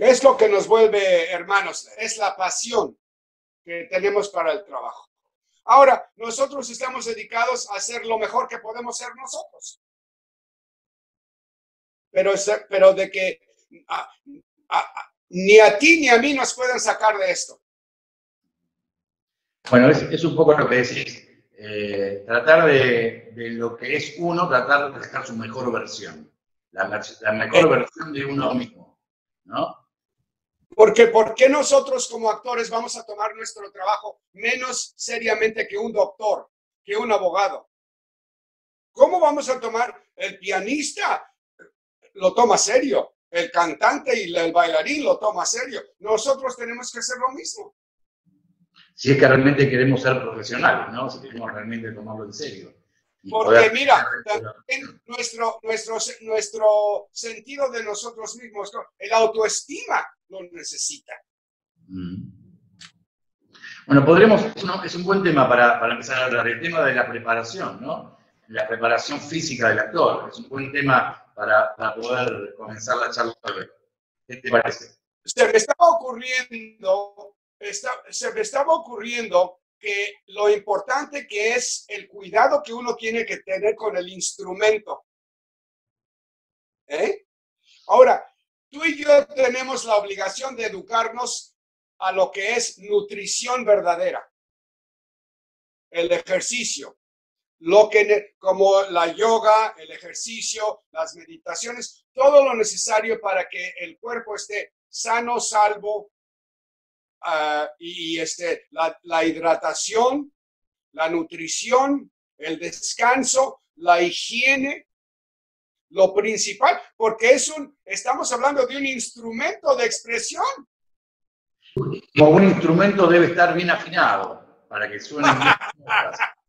Es lo que nos vuelve hermanos, es la pasión que tenemos para el trabajo. Ahora, nosotros estamos dedicados a hacer lo mejor que podemos ser nosotros. Pero, pero de que ni a ti ni a mí nos pueden sacar de esto. Bueno, es, un poco lo que decís. Eh, tratar de, lo que es uno, tratar de sacar su mejor versión. La, mejor eh. versión de uno mismo, ¿no? Porque ¿por qué nosotros como actores vamos a tomar nuestro trabajo menos seriamente que un doctor, que un abogado? ¿Cómo vamos a tomar el pianista? Lo toma serio. El cantante y el bailarín lo toma serio. Nosotros tenemos que hacer lo mismo. Si es que realmente queremos ser profesionales, ¿no? Si queremos realmente tomarlo en serio. Porque mira, nuestro, nuestro, nuestro sentido de nosotros mismos, el autoestima lo necesita. Mm. Bueno, podremos, es un buen tema para, para, empezar a hablar, el tema de la preparación, ¿no? La preparación física del actor, es un buen tema para, para poder comenzar la charla. ¿Qué te parece? Se me estaba ocurriendo, se me estaba ocurriendo que lo importante que es el cuidado que uno tiene que tener con el instrumento. ¿Eh? Ahora, tú y yo tenemos la obligación de educarnos a lo que es nutrición verdadera, el ejercicio, lo que como la yoga, el ejercicio, las meditaciones, todo lo necesario para que el cuerpo esté sano, salvo, Ah, y este, la, hidratación, la nutrición, el descanso, la higiene, lo principal, porque es un, estamos hablando de un instrumento de expresión. Como un instrumento debe estar bien afinado para que suene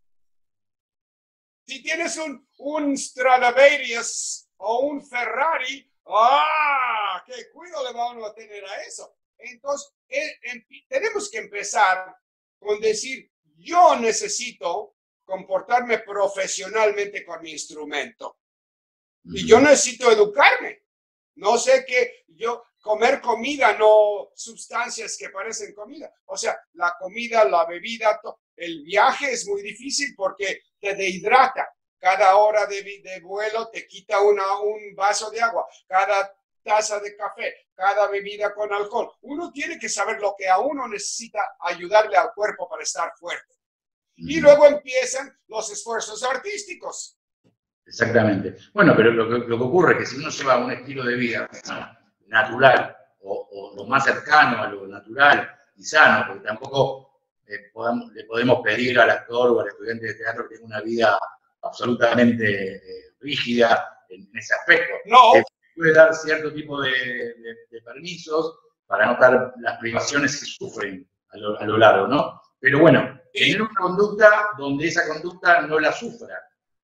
si tienes un, un Stradivarius o un Ferrari, ¡ah! ¿Qué cuidado le vamos a tener a eso? Entonces, eh, tenemos que empezar con decir, yo necesito comportarme profesionalmente con mi instrumento. Y yo necesito educarme. No sé qué, yo comer comida, no sustancias que parecen comida. O sea, la comida, la bebida, el viaje es muy difícil porque te dehidrata. Cada hora de, de vuelo te quita una, un vaso de agua. Cada taza de café, cada bebida con alcohol. Uno tiene que saber lo que a uno necesita ayudarle al cuerpo para estar fuerte. Y luego empiezan los esfuerzos artísticos. Exactamente. Bueno, pero lo que, ocurre es que si uno lleva un estilo de vida natural o, lo más cercano a lo natural y sano, porque tampoco eh, le podemos pedir al actor o al estudiante de teatro que tenga una vida absolutamente eh, rígida en, ese aspecto. No puede dar cierto tipo de, permisos para notar las privaciones que sufren a lo, largo, ¿no? Pero bueno, tener una conducta donde esa conducta no la sufra,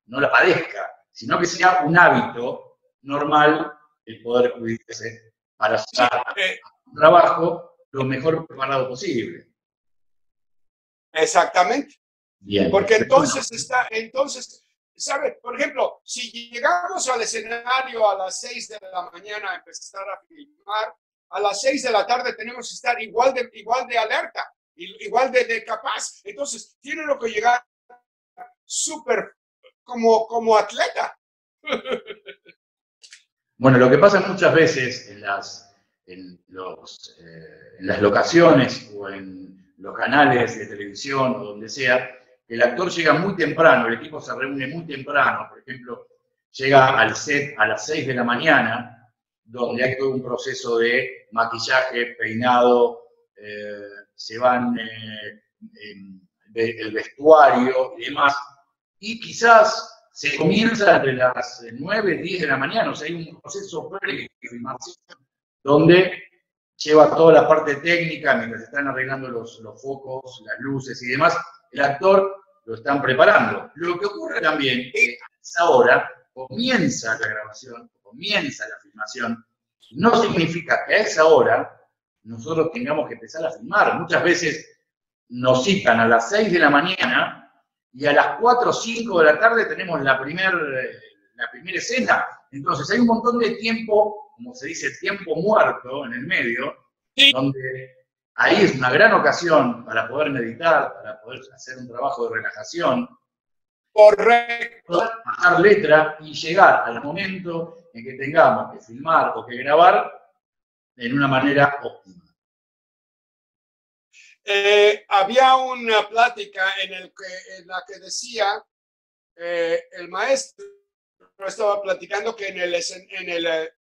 no la padezca, sino que sea un hábito normal el poder cuidarse para hacer eh, un trabajo lo mejor preparado posible. Exactamente. Bien. Porque entonces está, entonces ¿Sabe? Por ejemplo, si llegamos al escenario a las 6 de la mañana a empezar a filmar, a las 6 de la tarde tenemos que estar igual de, igual de alerta, igual de, capaz. Entonces, tiene lo que llegar súper como, como atleta. Bueno, lo que pasa muchas veces en las, en, los, eh, en las locaciones o en los canales de televisión o donde sea, el actor llega muy temprano, el equipo se reúne muy temprano, por ejemplo, llega al set a las 6 de la mañana, donde hay todo un proceso de maquillaje, peinado, eh, se van eh, el vestuario y demás, y quizás se comienza entre las 9, 10 de la mañana, o sea, hay un proceso previo donde lleva toda la parte técnica mientras están arreglando los, los focos, las luces y demás, el actor lo están preparando. Lo que ocurre también es que a esa hora comienza la grabación, comienza la filmación. No significa que a esa hora nosotros tengamos que empezar a filmar. Muchas veces nos citan a las 6 de la mañana y a las 4 o 5 de la tarde tenemos la primera la primera escena Entonces hay un montón de tiempo, como se dice, tiempo muerto en el medio, donde ahí es una gran ocasión para poder meditar, para poder hacer un trabajo de relajación. Correcto. Bajar letra y llegar al momento en que tengamos que filmar o que grabar en una manera óptima. Eh, había una plática en, el que, en la que decía eh, el maestro estaba platicando que en el, en el,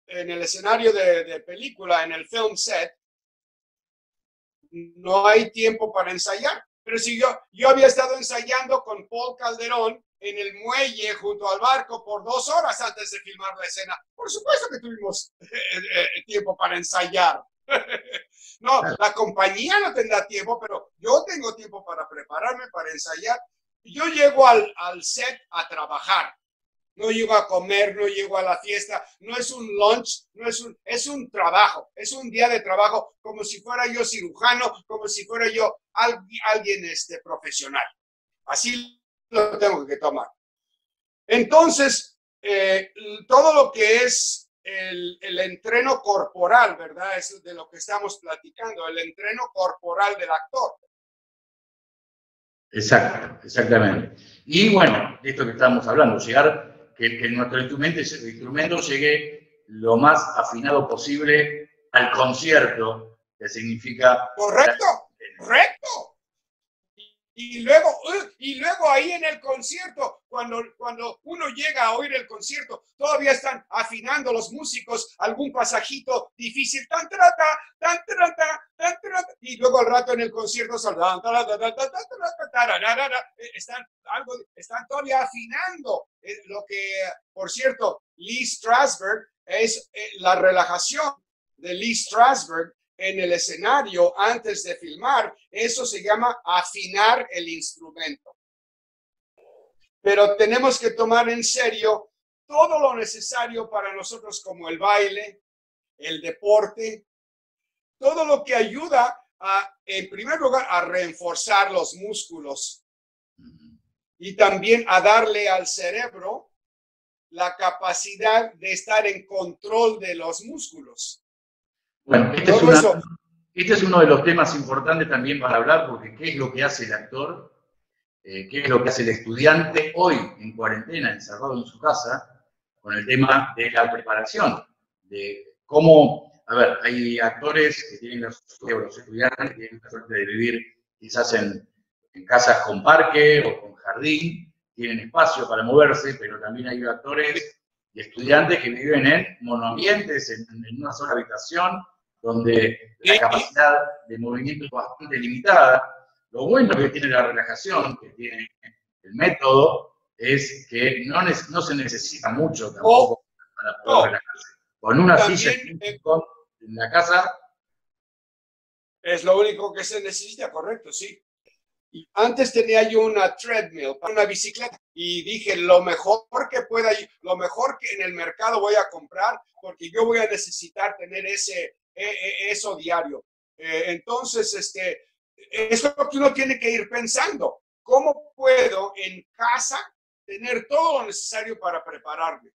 en el escenario de, de, película, en el film set, no hay tiempo para ensayar. Pero si yo, yo había estado ensayando con Paul Calderón en el muelle junto al barco por dos horas antes de filmar la escena. Por supuesto que tuvimos eh, eh, tiempo para ensayar. no, la compañía no tendrá tiempo, pero yo tengo tiempo para prepararme, para ensayar yo llego al, al set a trabajar. No llego a comer, no llego a la fiesta, no es un lunch, no es un, es un trabajo, es un día de trabajo como si fuera yo cirujano, como si fuera yo alguien, este, profesional. Así lo tengo que tomar. Entonces, eh, todo lo que es el, el, entreno corporal, ¿verdad? Es de lo que estamos platicando, el entreno corporal del actor. Exacto, exactamente. Y bueno, de esto que estamos hablando, llegar, que, que nuestro instrumento, instrumento llegue lo más afinado posible al concierto, que significa... Correcto, correcto. Y luego, y luego ahí en el concierto, cuando, cuando uno llega a oír el concierto, todavía están afinando los músicos algún pasajito difícil, tan trata, tan trata, tan trata, y luego al rato en el concierto están, algo, están todavía afinando lo que, por cierto, Lee Strasberg es la relajación de Lee Strasberg en el escenario antes de filmar, eso se llama afinar el instrumento. Pero tenemos que tomar en serio todo lo necesario para nosotros como el baile, el deporte, todo lo que ayuda a, en primer lugar, a reforzar los músculos y también a darle al cerebro la capacidad de estar en control de los músculos. Bueno, este, este es, uno de los temas importantes también para hablar, porque ¿qué es lo que hace el actor? Eh, ¿Qué es lo que hace el estudiante hoy en cuarentena, encerrado en su casa, con el tema de la preparación? De cómo, a ver, hay actores que tienen los, los estudiantes que tienen la suerte de vivir quizás en, en casas con parque o con jardín, tienen espacio para moverse, pero también hay actores y estudiantes que viven en monoambientes, en, en una sola habitación, donde la capacidad de movimiento es bastante limitada. Lo bueno que tiene la relajación, que tiene el método, es que no, no se necesita mucho tampoco para poder relajarse. Con una silla en la casa. Es lo único que se necesita, correcto, sí. Y antes tenía yo una treadmill, una bicicleta, y dije, lo mejor que pueda, lo mejor que en el mercado voy a comprar, porque yo voy a necesitar tener ese eso diario. Eh, entonces, este, es lo que uno tiene que ir pensando. ¿Cómo puedo en casa tener todo lo necesario para prepararme?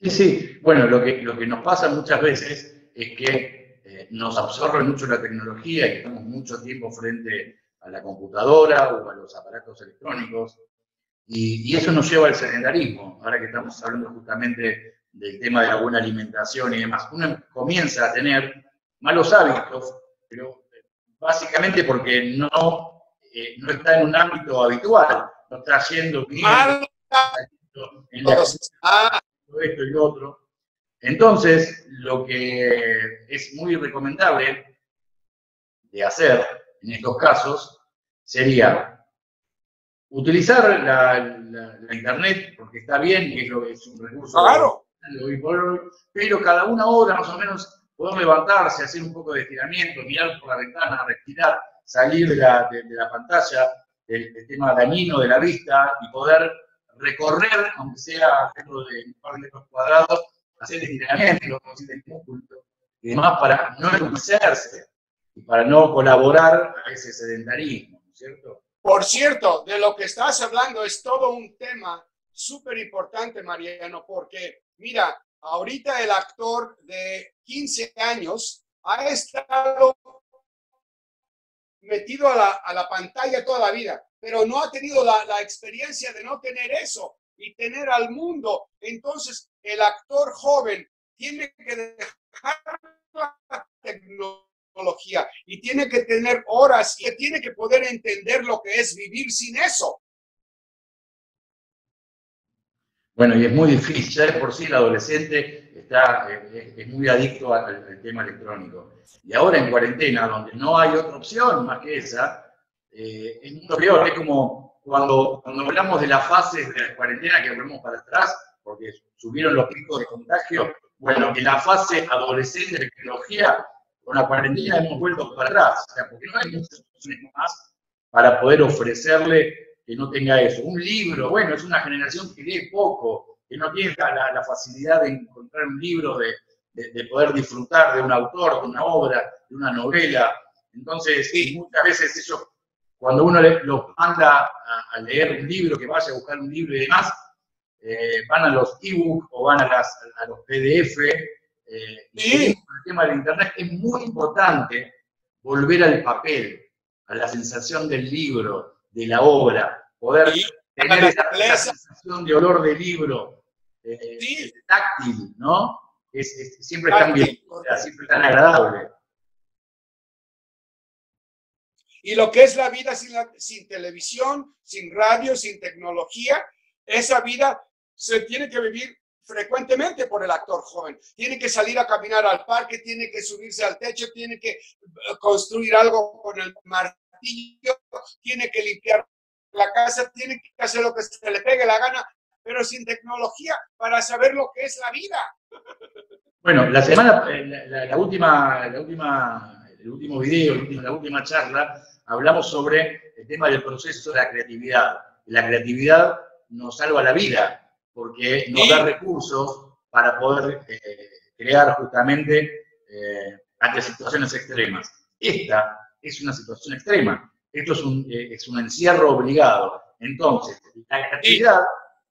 Sí, sí. Bueno, lo que, lo que nos pasa muchas veces es que nos absorbe mucho la tecnología y estamos mucho tiempo frente a la computadora o a los aparatos electrónicos y, y eso nos lleva al sedentarismo. Ahora que estamos hablando justamente del tema de la buena alimentación y demás, uno comienza a tener malos hábitos, pero básicamente porque no, eh, no está en un ámbito habitual, no está haciendo bien, en la esto y lo otro. Entonces, lo que es muy recomendable de hacer en estos casos sería utilizar la, internet porque está bien y es, un recurso claro pero cada una hora más o menos podemos levantarse, hacer un poco de estiramiento, mirar por la ventana, respirar, salir de la, de, la pantalla, del, tema dañino de la vista y poder recorrer, aunque sea dentro de un par de metros cuadrados, hacer estiramiento, y demás para no enloquecerse y para no colaborar a ese sedentarismo, ¿cierto? Por cierto, de lo que estás hablando es todo un tema súper importante, Mariano, porque mira, ahorita el actor de 15 años ha estado metido a la, pantalla toda la vida, pero no ha tenido la, la experiencia de no tener eso y tener al mundo. Entonces, el actor joven tiene que dejar la tecnología y tiene que tener horas y tiene que poder entender lo que es vivir sin eso. Bueno, y es muy difícil, ya de por sí el adolescente está, eh, es, muy adicto al, tema electrónico. Y ahora en cuarentena, donde no hay otra opción más que esa, eh, es mucho peor. Es como cuando, cuando hablamos de las fases de la cuarentena que volvemos para atrás, porque subieron los picos de contagio, bueno, en la fase adolescente de tecnología, con la cuarentena hemos vuelto para atrás, o sea, porque no hay muchas opciones más para poder ofrecerle que no tenga eso. Un libro, bueno, es una generación que lee poco, que no tiene la, facilidad de encontrar un libro, de, de, poder disfrutar de un autor, de una obra, de una novela. Entonces, sí, muchas veces eso, cuando uno le, lo manda a, leer un libro, que vaya a buscar un libro y demás, eh, van a los ebooks o van a, las, a los PDF. Eh, y el tema del Internet es muy importante volver al papel, a la sensación del libro, de la obra, poder tener esa, sensación de olor de libro, eh, táctil, ¿no? Es, siempre tan bien, siempre tan agradable. Y lo que es la vida sin, sin televisión, sin radio, sin tecnología, esa vida se tiene que vivir frecuentemente por el actor joven. Tiene que salir a caminar al parque, tiene que subirse al techo, tiene que eh, construir algo con el martillo, tiene que limpiar la casa, tiene que hacer lo que se le pegue la gana, pero sin tecnología para saber lo que es la vida. Bueno, la semana, eh, la, última, la última, el último video, la última charla, hablamos sobre el tema del proceso de la creatividad. La creatividad nos salva la vida porque nos da recursos para poder eh, crear justamente eh, ante situaciones extremas. Esta es una situación extrema. Esto es un, es un encierro obligado. Entonces, la creatividad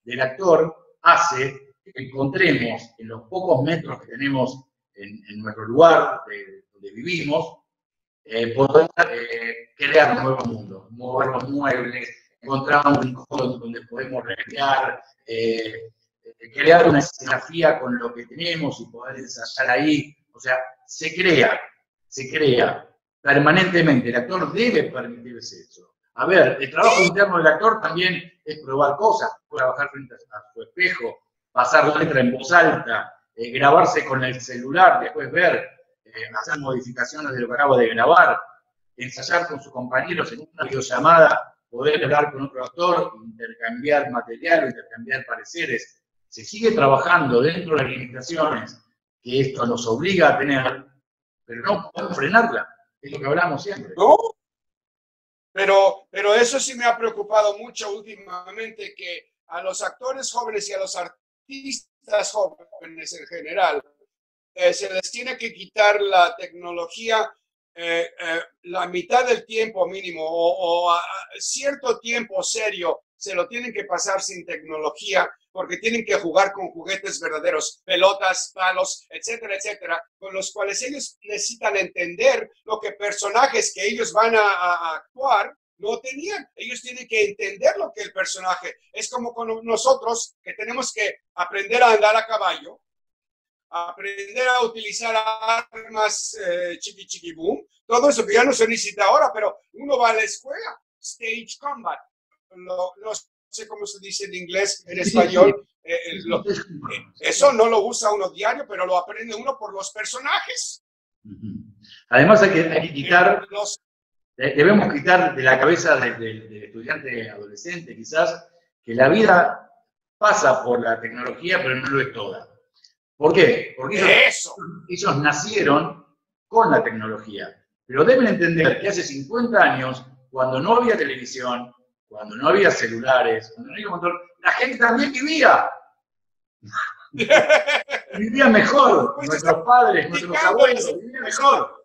del actor hace que encontremos en los pocos metros que tenemos en, nuestro lugar donde vivimos, eh, poder eh, crear un nuevo mundo, mover los muebles, encontrar un rincón donde podemos recrear, eh, crear una escenografía con lo que tenemos y poder ensayar ahí. O sea, se crea, se crea permanentemente. El actor debe permitirse eso. A ver, el trabajo interno del actor también es probar cosas, trabajar frente a su espejo, pasar la letra en voz alta, eh, grabarse con el celular, después ver, eh, hacer modificaciones de lo que acabo de grabar, ensayar con sus compañeros en una videollamada, poder hablar con otro actor, intercambiar material, intercambiar pareceres. Se sigue trabajando dentro de las limitaciones que esto nos obliga a tener, pero no podemos frenarla, es lo que hablamos siempre. No, pero, pero eso sí me ha preocupado mucho últimamente, que a los actores jóvenes y a los artistas jóvenes en general, eh, se les tiene que quitar la tecnología eh, eh, la mitad del tiempo mínimo o, cierto tiempo serio se lo tienen que pasar sin tecnología porque tienen que jugar con juguetes verdaderos, pelotas, palos, etcétera, etcétera, con los cuales ellos necesitan entender lo que personajes que ellos van a actuar no tenían. Ellos tienen que entender lo que el personaje es como con nosotros que tenemos que aprender a andar a caballo, aprender a utilizar armas eh, chiqui chiqui boom, todo eso que ya no se necesita ahora, pero uno va a la escuela, stage combat, no sé cómo se dice en inglés, en español, eh, eh, eso no lo usa uno diario, pero lo aprende uno por los personajes. Además hay que, quitar los, debemos quitar de la cabeza del, estudiante adolescente quizás que la vida pasa por la tecnología, pero no lo es toda. ¿Por qué? Porque ellos, nacieron con la tecnología, pero deben entender que hace 50 años, cuando no había televisión, cuando no había celulares, cuando no había control, la gente también vivía. vivía mejor, pues nuestros padres, nuestros abuelos, vivían mejor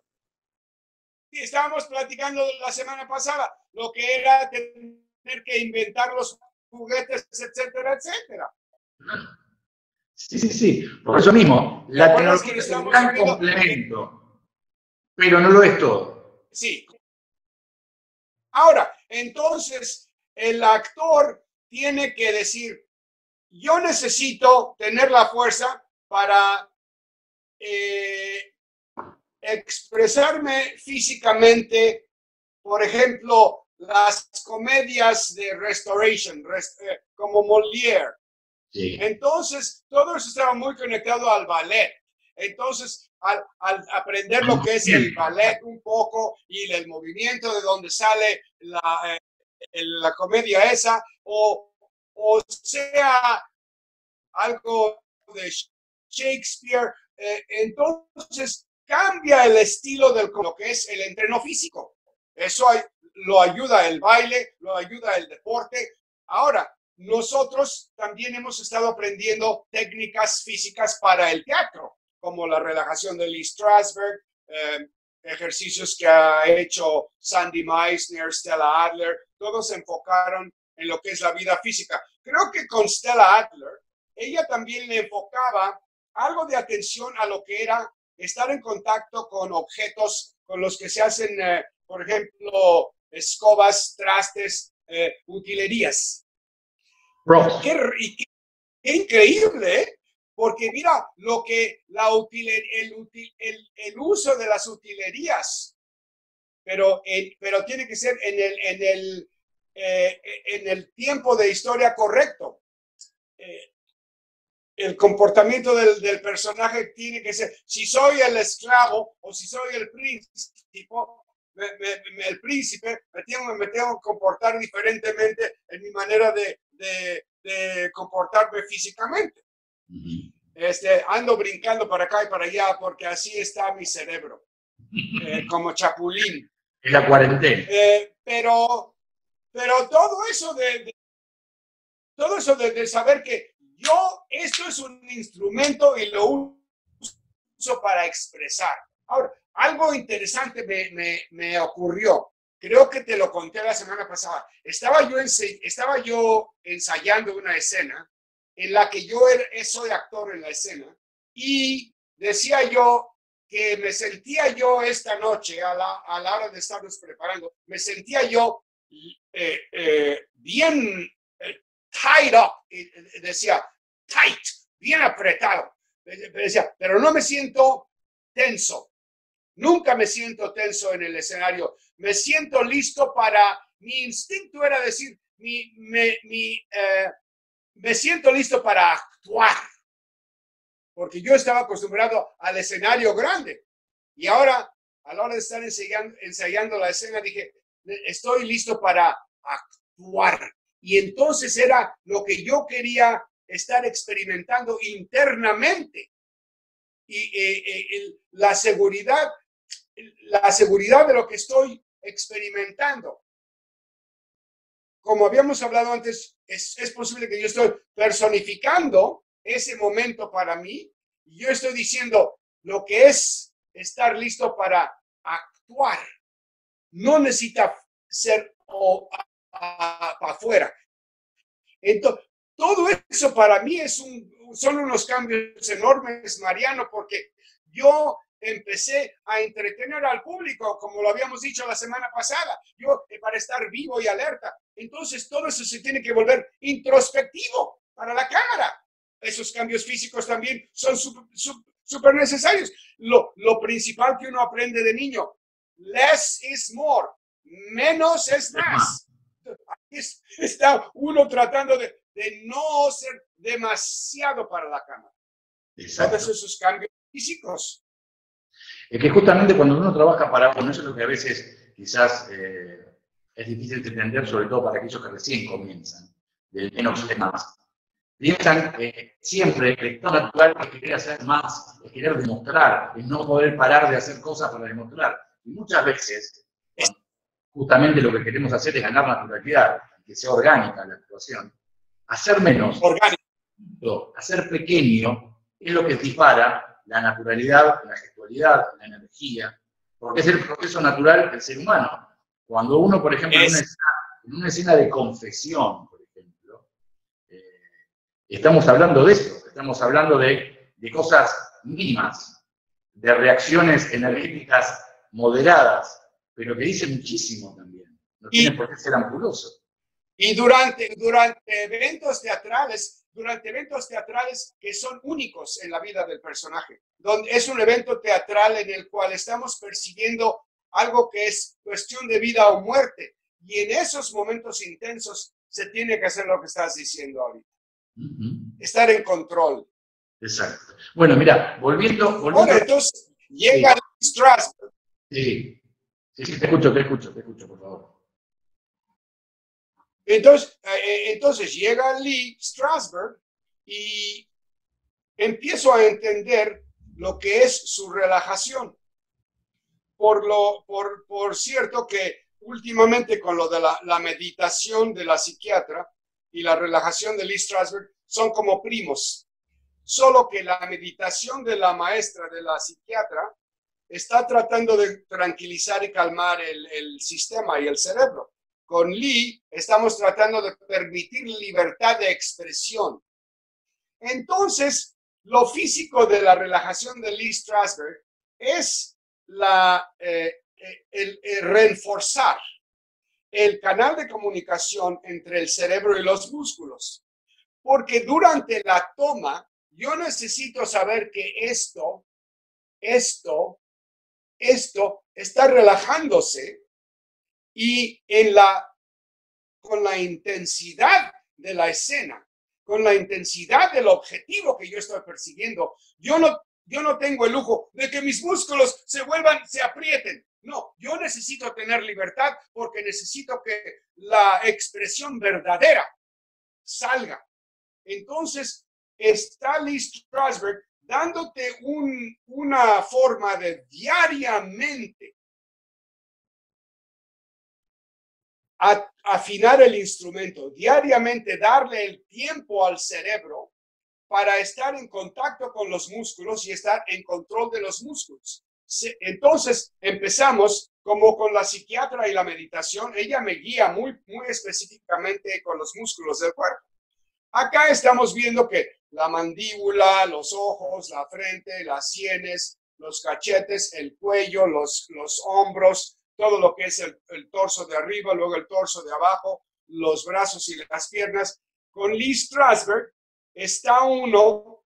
estábamos platicando la semana pasada lo que era tener que inventar los juguetes, etcétera, etcétera. Sí, sí, sí. Por eso mismo, la tecnología es un gran complemento, pero no lo es todo. Sí. Ahora, entonces, el actor tiene que decir, yo necesito tener la fuerza para eh, expresarme físicamente, por ejemplo, las comedias de Restoration, eh, como Molière. Entonces, todo eso estaba muy conectado al ballet. Entonces, al, aprender lo que es el ballet un poco y el movimiento de donde sale la, eh, la comedia esa, o, o sea, algo de Shakespeare, eh, entonces cambia el estilo de lo que es el entreno físico. Eso lo ayuda el baile, lo ayuda el deporte. Ahora, nosotros también hemos estado aprendiendo técnicas físicas para el teatro, como la relajación de Lee Strasberg, eh, ejercicios que ha hecho Sandy Meisner, Stella Adler, todos se enfocaron en lo que es la vida física. Creo que con Stella Adler, ella también le enfocaba algo de atención a lo que era estar en contacto con objetos con los que se hacen, eh, por ejemplo, escobas, trastes, eh, utilerías. Qué, increíble, ¿eh? porque mira lo que la el, el, uso de las utilerías, pero, pero tiene que ser en el, en el, en el tiempo de historia correcto el comportamiento del, personaje tiene que ser, si soy el esclavo o si soy el príncipe, el príncipe, me tengo, me tengo que comportar diferentemente en mi manera de, comportarme físicamente. este, ando brincando para acá y para allá porque así está mi cerebro, eh, como chapulín. En la cuarentena. Eh, pero, pero todo eso de, todo eso de, saber que yo, esto es un instrumento y lo uso para expresar. Ahora, algo interesante me, ocurrió. Creo que te lo conté la semana pasada. Estaba yo, estaba yo ensayando una escena en la que yo soy actor en la escena y decía yo que me sentía yo esta noche a la, hora de estarnos preparando, me sentía yo eh, eh, bien tied up, decía, tight, bien apretado. Decía, pero no me siento tenso. Nunca me siento tenso en el escenario. Me siento listo para, mi instinto era decir, mi, me, mi, eh, me siento listo para actuar. Porque yo estaba acostumbrado al escenario grande. Y ahora, a la hora de estar ensayando, la escena, dije, estoy listo para actuar. Y entonces era lo que yo quería estar experimentando internamente. Y eh, eh, la seguridad, la seguridad de lo que estoy experimentando. Como habíamos hablado antes, es, es posible que yo estoy personificando ese momento para mí. Yo estoy diciendo lo que es estar listo para actuar. No necesita ser o, para afuera. Entonces, todo eso para mí es un, son unos cambios enormes, Mariano, porque yo empecé a entretener al público, como lo habíamos dicho la semana pasada, yo eh, para estar vivo y alerta. Entonces todo eso se tiene que volver introspectivo para la cámara. Esos cambios físicos también son súper necesarios. Lo, lo principal que uno aprende de niño, less is more, menos es más está uno tratando de, de, no ser demasiado para la cama. Todos esos cambios físicos. Es que justamente cuando uno trabaja para uno, eso es lo que a veces quizás eh, es difícil de entender, sobre todo para aquellos que recién comienzan, del menos es más. Piensan eh, siempre que es natural es querer hacer más, es querer demostrar, es no poder parar de hacer cosas para demostrar. Y muchas veces justamente lo que queremos hacer es ganar naturalidad, que sea orgánica la actuación. Hacer menos, orgánico, hacer pequeño, es lo que dispara la naturalidad, la gestualidad, la energía, porque es el proceso natural del ser humano. Cuando uno, por ejemplo, en, una escena, de confesión, por ejemplo, estamos hablando de eso, estamos hablando de, de cosas mínimas, de reacciones energéticas moderadas, pero que dice muchísimo también. No tiene por qué ser ampuloso. Y durante, durante eventos teatrales, durante eventos teatrales que son únicos en la vida del personaje, donde es un evento teatral en el cual estamos persiguiendo algo que es cuestión de vida o muerte. Y en esos momentos intensos se tiene que hacer lo que estás diciendo ahorita. Estar en control. Exacto. Bueno, mira, volviendo... volviendo... entonces llega Strasbourg. Sí. sí, sí, te escucho, te escucho, te escucho, por favor. Entonces, eh, eh, entonces llega Lee Strasberg y empiezo a entender lo que es su relajación. Por, lo, por, por cierto que últimamente con lo de la, la, meditación de la psiquiatra y la relajación de Lee Strasberg son como primos. Solo que la meditación de la maestra de la psiquiatra está tratando de tranquilizar y calmar el, el sistema y el cerebro con Lee estamos tratando de permitir libertad de expresión. Entonces, lo físico de la relajación de Lee Strasberg es la, eh, eh, el, reforzar el canal de comunicación entre el cerebro y los músculos. Porque durante la toma, yo necesito saber que esto, esto, esto está relajándose y en la, con la intensidad de la escena, con la intensidad del objetivo que yo estoy persiguiendo, yo no, yo no tengo el lujo de que mis músculos se vuelvan, se aprieten. No, yo necesito tener libertad porque necesito que la expresión verdadera salga. Entonces, está Lee Strasberg dándote un, una forma de diariamente afinar el instrumento, diariamente darle el tiempo al cerebro para estar en contacto con los músculos y estar en control de los músculos. Entonces empezamos como con la psiquiatra y la meditación, ella me guía muy, muy específicamente con los músculos del cuerpo. Acá estamos viendo que la mandíbula, los ojos, la frente, las sienes, los cachetes, el cuello, los, los hombros, todo lo que es el, torso de arriba, luego el torso de abajo, los brazos y las piernas. Con Lee Strasberg está uno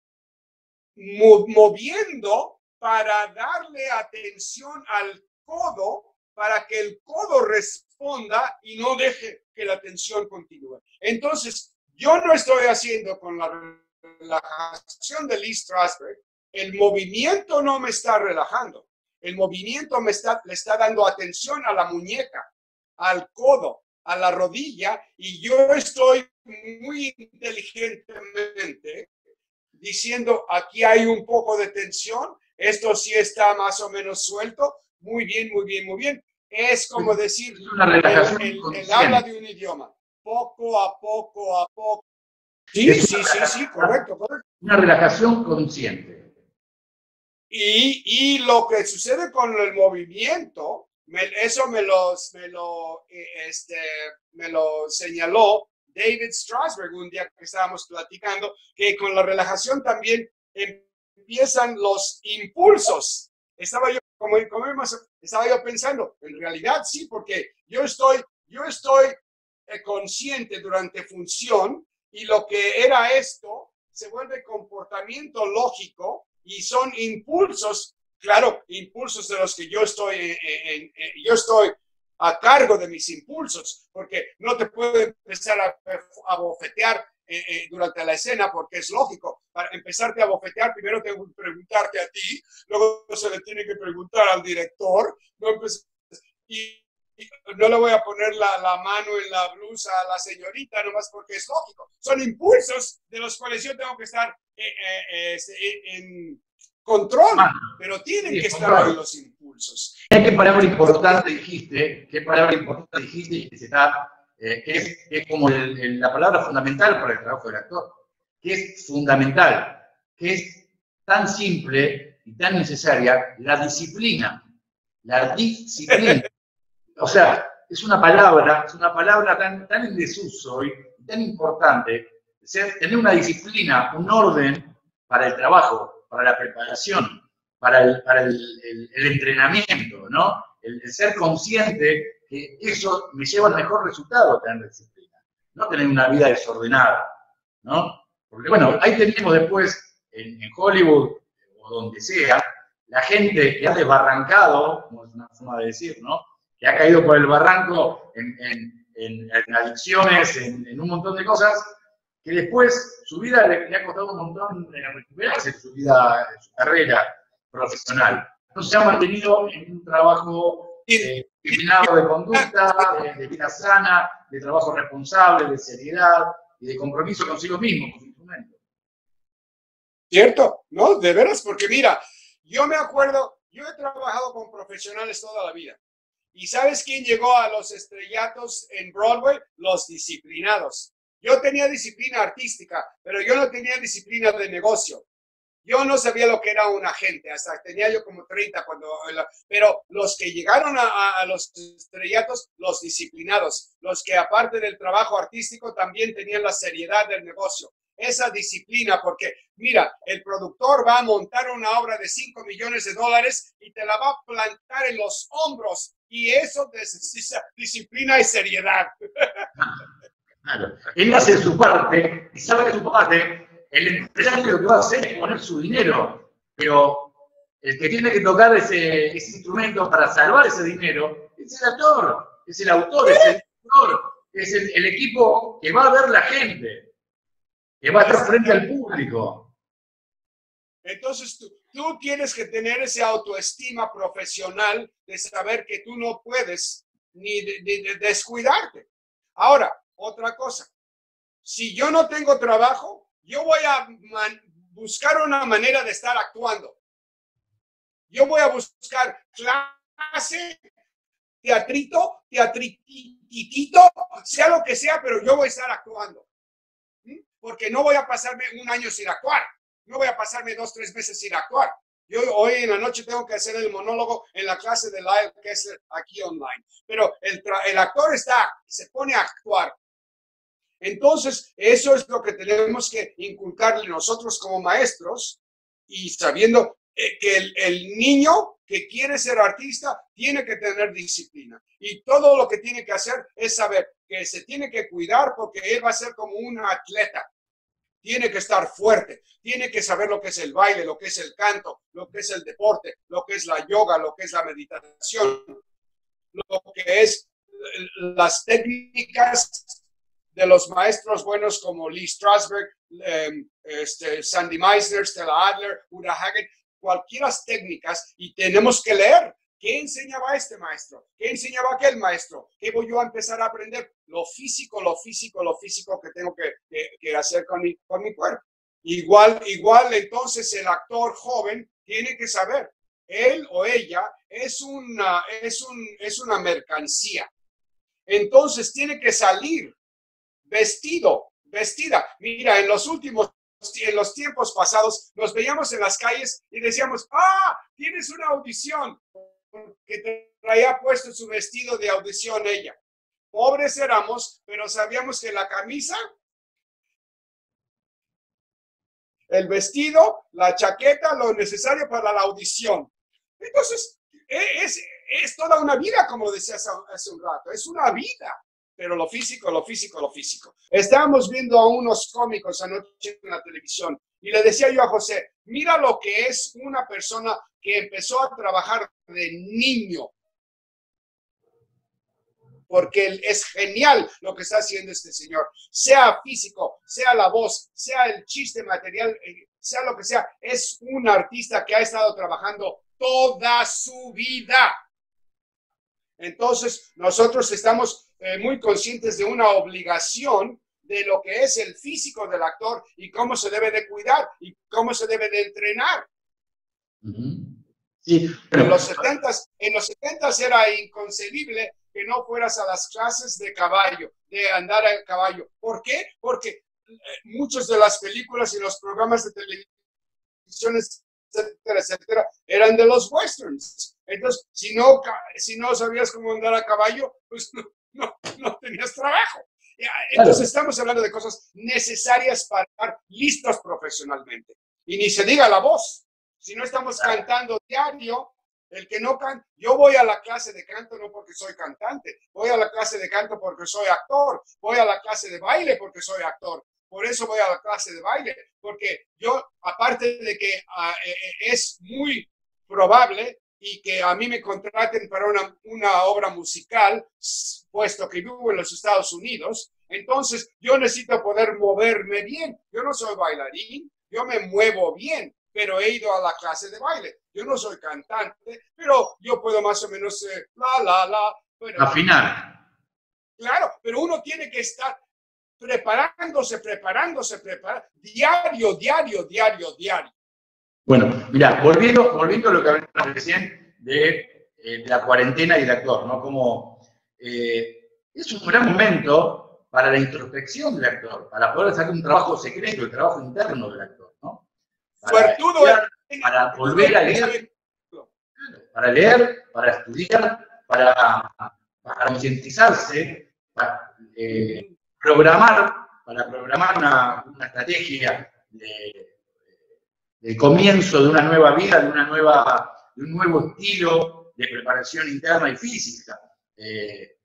moviendo para darle atención al codo para que el codo responda y no deje que la tensión continúe. Entonces, yo no estoy haciendo con la relajación de Lee Strasberg, el movimiento no me está relajando. El movimiento me está, le está dando atención a la muñeca, al codo, a la rodilla, y yo estoy muy inteligentemente diciendo, aquí hay un poco de tensión, esto sí está más o menos suelto, muy bien, muy bien, muy bien. Es como decir, el, habla de un idioma, poco a poco a poco. Sí, sí, sí, sí, correcto, correcto. Una relajación consciente. Y, lo que sucede con el movimiento, eso me lo, me, lo, eh, este, me lo señaló David Strasberg un día que estábamos platicando, que con la relajación también empiezan los impulsos. Estaba yo, como, como estaba yo pensando, en realidad sí, porque yo estoy, yo estoy eh, consciente durante función y lo que era esto se vuelve comportamiento lógico y son impulsos, claro, impulsos de los que yo estoy, en, yo estoy a cargo de mis impulsos, porque no te puedo empezar a bofetear eh, eh, durante la escena, porque es lógico. Para empezarte a bofetear, primero tengo que preguntarte a ti, luego se le tiene que preguntar al director, y, no le voy a poner la, la, mano en la blusa a la señorita, nomás porque es lógico. Son impulsos de los cuales yo tengo que estar eh, eh, este, en control, ah, pero tienen que estar en los impulsos. ¿Qué palabra importante dijiste? ¿Qué palabra importante dijiste? Que, está, eh, es, es, como la palabra fundamental para el trabajo del actor, que es fundamental, que es tan simple y tan necesaria, la disciplina. La disciplina. O sea, es una palabra, es una palabra tan, tan en desuso y tan importante tener una disciplina, un orden para el trabajo, para la preparación, para el, para el, entrenamiento, ¿no? El, ser consciente que eso me lleva al mejor resultado, tener disciplina, no tener una vida desordenada, ¿no? Porque bueno, ahí tenemos después en, Hollywood o donde sea, la gente que ha desbarrancado, como es una forma de decir, ¿no? Que ha caído por el barranco en, adicciones, en, un montón de cosas, que después su vida le, ha costado un montón recuperarse su vida, su carrera profesional. No se ha mantenido en un trabajo eh, de conducta, de, vida sana, de trabajo responsable, de seriedad y de compromiso consigo mismo, con su instrumento. ¿Cierto? ¿No? De veras, porque mira, yo me acuerdo, yo he trabajado con profesionales toda la vida. ¿Y sabes quién llegó a los estrellatos en Broadway? Los disciplinados. Yo tenía disciplina artística, pero yo no tenía disciplina de negocio. Yo no sabía lo que era un agente, hasta tenía yo como 30 cuando... Pero los que llegaron a, los estrellatos, los disciplinados, los que aparte del trabajo artístico también tenían la seriedad del negocio, esa disciplina, porque mira, el productor va a montar una obra de 5 millones de dólares y te la va a plantar en los hombros y eso necesita disciplina y seriedad. Claro. Él hace su parte y sabe su parte, el empresario lo que va a hacer es poner su dinero, pero el que tiene que tocar ese, instrumento para salvar ese dinero es el actor, es el autor, es el actor, es el, equipo que va a ver la gente, que va a estar frente al público. Entonces tú, tú tienes que tener esa autoestima profesional de saber que tú no puedes ni descuidarte. Ahora, otra cosa. Si yo no tengo trabajo, yo voy a buscar una manera de estar actuando. Yo voy a buscar clase, teatrito, teatritito, sea lo que sea, pero yo voy a estar actuando. ¿Mm? Porque no voy a pasarme un año sin actuar. No voy a pasarme dos, tres meses sin actuar. Yo hoy en la noche tengo que hacer el monólogo en la clase de live que es aquí online. Pero el actor está, se pone a actuar entonces, eso es lo que tenemos que inculcarle nosotros como maestros y sabiendo eh, que el, niño que quiere ser artista tiene que tener disciplina y todo lo que tiene que hacer es saber que se tiene que cuidar porque él va a ser como un atleta. Tiene que estar fuerte, tiene que saber lo que es el baile, lo que es el canto, lo que es el deporte, lo que es la yoga, lo que es la meditación, lo que es eh, las técnicas de los maestros buenos como Lee Strasberg, em, este, Sandy Meisner, Stella Adler, Uda Hagen, cualquiera técnicas y tenemos que leer. ¿Qué enseñaba este maestro? ¿Qué enseñaba aquel maestro? ¿Qué voy yo a empezar a aprender? Lo físico, lo físico, lo físico que tengo que, que, hacer con mi, con mi cuerpo. Igual, igual entonces el actor joven tiene que saber, él o ella es una, es un, es una mercancía. Entonces tiene que salir vestido, vestida. Mira, en los últimos, en los tiempos pasados, nos veíamos en las calles y decíamos, ah, tienes una audición, que traía puesto su vestido de audición ella. Pobres éramos, pero sabíamos que la camisa, el vestido, la chaqueta, lo necesario para la audición. Entonces, e, es, es toda una vida, como decías hace un rato, es una vida pero lo físico, lo físico, lo físico. Estábamos viendo a unos cómicos anoche en la televisión y le decía yo a José, mira lo que es una persona que empezó a trabajar de niño. Porque es genial lo que está haciendo este señor. Sea físico, sea la voz, sea el chiste material, eh, sea lo que sea. Es un artista que ha estado trabajando toda su vida. Entonces, nosotros estamos eh, muy conscientes de una obligación de lo que es el físico del actor y cómo se debe de cuidar y cómo se debe de entrenar. Sí. En los 70 en los 70 era inconcebible que no fueras a las clases de caballo, de andar a caballo. ¿Por qué? Porque eh, muchas de las películas y los programas de televisión, etcétera, etcétera, eran de los westerns. Entonces, si no, si no sabías cómo andar a caballo, pues no, no, no tenías trabajo. Entonces estamos hablando de cosas necesarias para estar listos profesionalmente. Y ni se diga la voz. Si no estamos cantando diario, el que no canta, yo voy a la clase de canto no porque soy cantante, voy a la clase de canto porque soy actor, voy a la clase de baile porque soy actor. Por eso voy a la clase de baile, porque yo, aparte de que ah, eh, eh, es muy probable y que a mí me contraten para una, una obra musical, puesto que vivo en los Estados Unidos, entonces yo necesito poder moverme bien. Yo no soy bailarín, yo me muevo bien, pero he ido a la clase de baile. Yo no soy cantante, pero yo puedo más o menos eh, la, la, la. Bueno, Afinar. Claro, pero uno tiene que estar preparándose, preparándose, preparándose, diario, diario, diario, diario. Bueno, mira, volviendo, volviendo a lo que hablamos recién de, eh, de, la cuarentena y el actor, ¿no? Como eh, es un gran momento para la introspección del actor, para poder hacer un trabajo secreto, el trabajo interno del actor, ¿no? Para, para volver a leer, para leer, para estudiar, para, para concientizarse, para eh, programar, para programar una, una estrategia de el comienzo de una nueva vida, de, una nueva, de un nuevo estilo de preparación interna y física. Eh,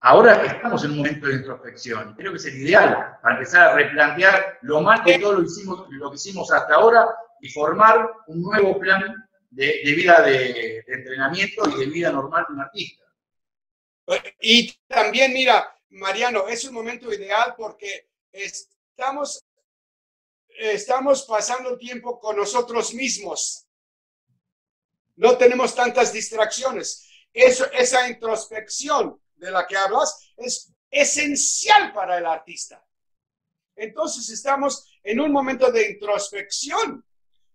ahora estamos en un momento de introspección. Creo que es el ideal para empezar a replantear lo mal que todo lo, hicimos, lo que hicimos hasta ahora y formar un nuevo plan de, vida de, de, entrenamiento y de vida normal de un artista. Y también, mira, Mariano, es un momento ideal porque estamos estamos pasando tiempo con nosotros mismos. No tenemos tantas distracciones. Esa introspección de la que hablas es esencial para el artista. Entonces estamos en un momento de introspección.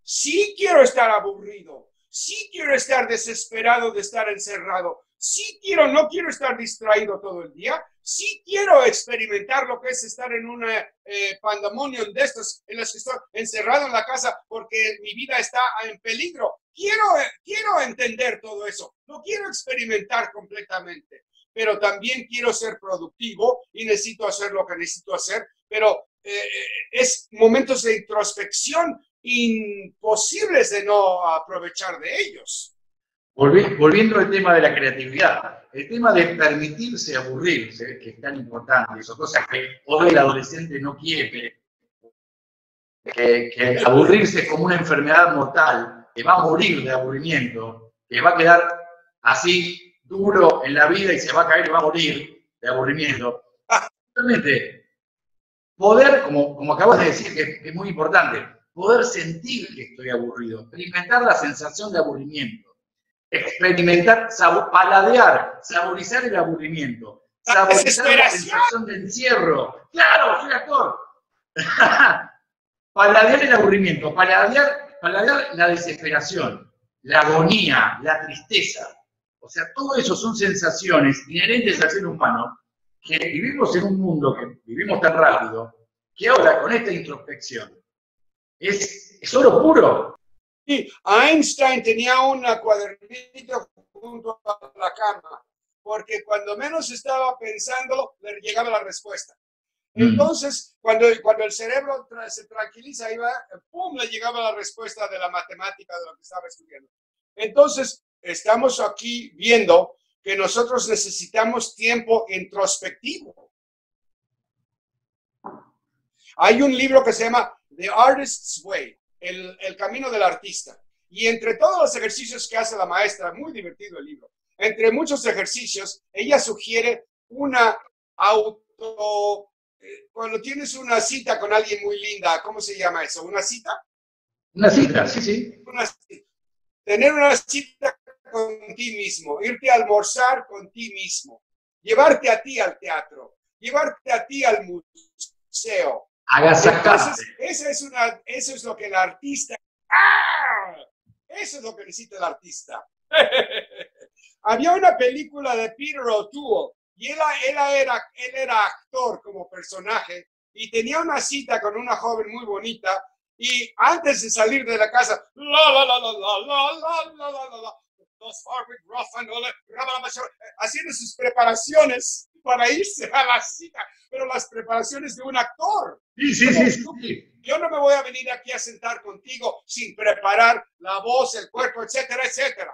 Sí quiero estar aburrido, sí quiero estar desesperado de estar encerrado, sí quiero, no quiero estar distraído todo el día, sí quiero experimentar lo que es estar en un eh, pandemonio de estos en los que estoy encerrado en la casa porque mi vida está en peligro. Quiero, quiero entender todo eso, lo quiero experimentar completamente, pero también quiero ser productivo y necesito hacer lo que necesito hacer, pero eh, es momentos de introspección imposibles de no aprovechar de ellos. Volviendo al tema de la creatividad, el tema de permitirse aburrirse, que es tan importante, eso cosas que hoy el adolescente no quiere, que, aburrirse como una enfermedad mortal, que va a morir de aburrimiento, que va a quedar así duro en la vida y se va a caer y va a morir de aburrimiento. Realmente, poder, como, como acabas de decir, que es muy importante, poder sentir que estoy aburrido, experimentar la sensación de aburrimiento experimentar, paladear, saborizar el aburrimiento, saborizar la sensación de encierro. Claro, soy actor. paladear el aburrimiento, paladear, paladear la desesperación, la agonía, la tristeza. O sea, todo eso son sensaciones inherentes al ser humano que vivimos en un mundo que vivimos tan rápido que ahora con esta introspección es, es oro puro. Einstein tenía un cuadernito junto a la cama, porque cuando menos estaba pensando, le llegaba la respuesta. Mm. Entonces, cuando, cuando el cerebro se tranquiliza, iba, ¡pum!, le llegaba la respuesta de la matemática de lo que estaba estudiando. Entonces, estamos aquí viendo que nosotros necesitamos tiempo introspectivo. Hay un libro que se llama The Artist's Way, el, camino del artista. Y entre todos los ejercicios que hace la maestra, muy divertido el libro, entre muchos ejercicios, ella sugiere una auto, eh, cuando tienes una cita con alguien muy linda, ¿cómo se llama eso? ¿Una cita? Una cita, sí, sí. Tener una cita con ti mismo, irte a almorzar con ti mismo, llevarte a ti al teatro, llevarte a ti al museo, Agasajarse. Esa es una, eso es lo que el artista. ¡ah! Eso es lo que necesita el artista. Había una película de Peter O'Toole y él, él, era, él era actor como personaje y tenía una cita con una joven muy bonita y antes de salir de la casa, haciendo sus preparaciones para irse a la cita, pero las preparaciones de un actor. Sí, sí, sí, sí, Yo no me voy a venir aquí a sentar contigo sin preparar la voz, el cuerpo, etcétera, etcétera.